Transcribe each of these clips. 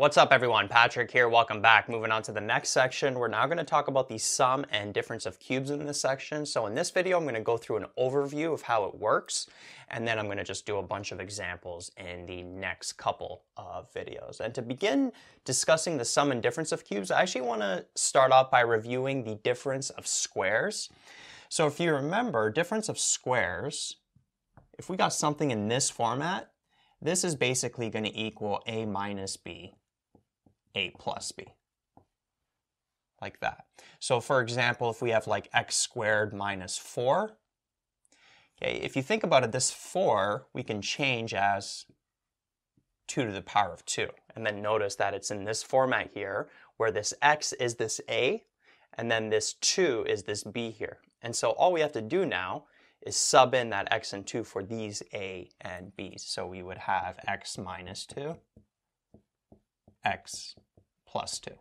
What's up everyone, Patrick here, welcome back. Moving on to the next section, we're now gonna talk about the sum and difference of cubes in this section. So in this video, I'm gonna go through an overview of how it works, and then I'm gonna just do a bunch of examples in the next couple of videos. And to begin discussing the sum and difference of cubes, I actually wanna start off by reviewing the difference of squares. So if you remember, difference of squares, if we got something in this format, this is basically gonna equal a minus b a plus b. Like that. So for example, if we have like x squared minus 4, okay, if you think about it, this 4 we can change as 2 to the power of 2. And then notice that it's in this format here, where this x is this a, and then this 2 is this b here. And so all we have to do now is sub in that x and 2 for these a and b's. So we would have x minus 2 x plus 2.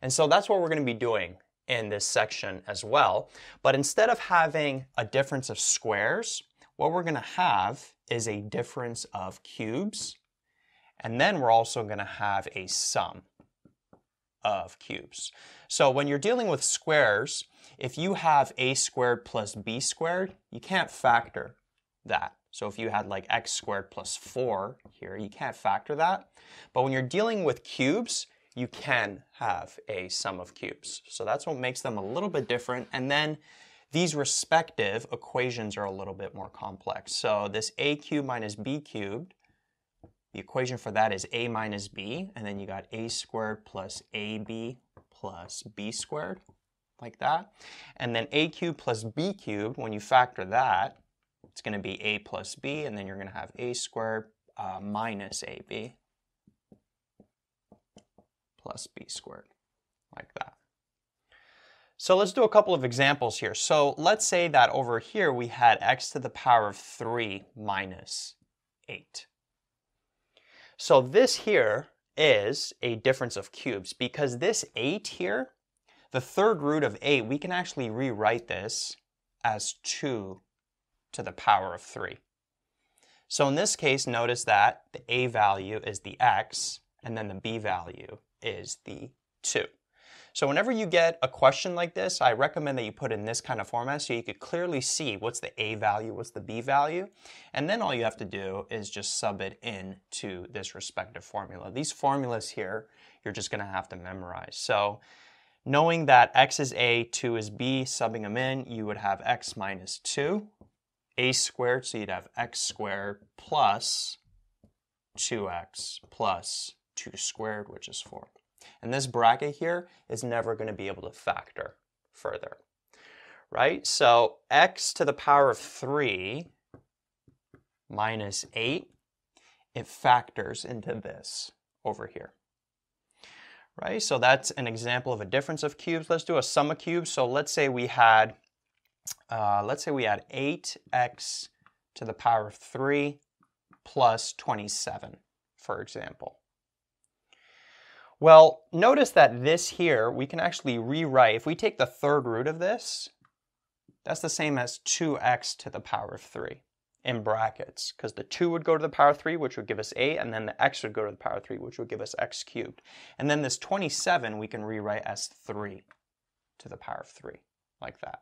And so that's what we're going to be doing in this section as well. But instead of having a difference of squares, what we're going to have is a difference of cubes. And then we're also going to have a sum of cubes. So when you're dealing with squares, if you have a squared plus b squared, you can't factor that. So if you had like x squared plus 4 here, you can't factor that. But when you're dealing with cubes, you can have a sum of cubes. So that's what makes them a little bit different. And then these respective equations are a little bit more complex. So this a cubed minus b cubed, the equation for that is a minus b, and then you got a squared plus ab plus b squared, like that. And then a cubed plus b cubed, when you factor that, it's going to be a plus b, and then you're going to have a squared uh, minus ab plus b squared, like that. So let's do a couple of examples here. So let's say that over here we had x to the power of 3 minus 8. So this here is a difference of cubes because this 8 here, the third root of 8, we can actually rewrite this as 2 to the power of 3. So in this case, notice that the a value is the x, and then the b value is the 2. So whenever you get a question like this, I recommend that you put in this kind of format so you could clearly see what's the a value, what's the b value, and then all you have to do is just sub it into this respective formula. These formulas here, you're just going to have to memorize. So knowing that x is a, 2 is b, subbing them in, you would have x minus 2 a squared, so you'd have x squared plus 2x plus 2 squared, which is 4. And this bracket here is never going to be able to factor further, right? So x to the power of 3 minus 8, it factors into this over here, right? So that's an example of a difference of cubes. Let's do a sum of cubes. So let's say we had uh, let's say we add 8x to the power of 3 plus 27, for example. Well, notice that this here, we can actually rewrite, if we take the third root of this, that's the same as 2x to the power of 3 in brackets, because the 2 would go to the power of 3, which would give us 8, and then the x would go to the power of 3, which would give us x cubed. And then this 27 we can rewrite as 3 to the power of 3, like that.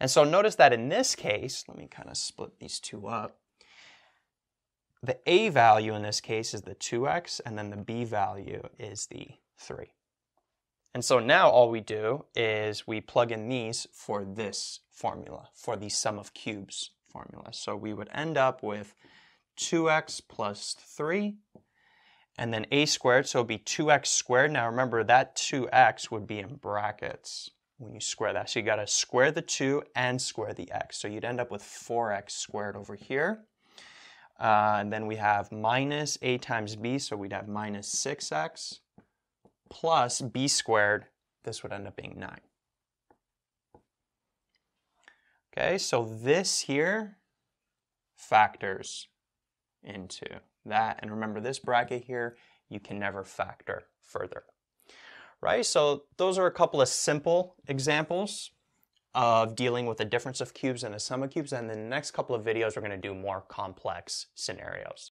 And so notice that in this case, let me kind of split these two up. The a value in this case is the 2x, and then the b value is the 3. And so now all we do is we plug in these for this formula, for the sum of cubes formula. So we would end up with 2x plus 3, and then a squared, so it would be 2x squared. Now remember, that 2x would be in brackets when you square that. So you got to square the 2 and square the x. So you'd end up with 4x squared over here. Uh, and then we have minus a times b, so we'd have minus 6x plus b squared. This would end up being 9. Okay, so this here factors into that. And remember this bracket here, you can never factor further right? So those are a couple of simple examples of dealing with a difference of cubes and a sum of cubes. And in the next couple of videos, we're going to do more complex scenarios.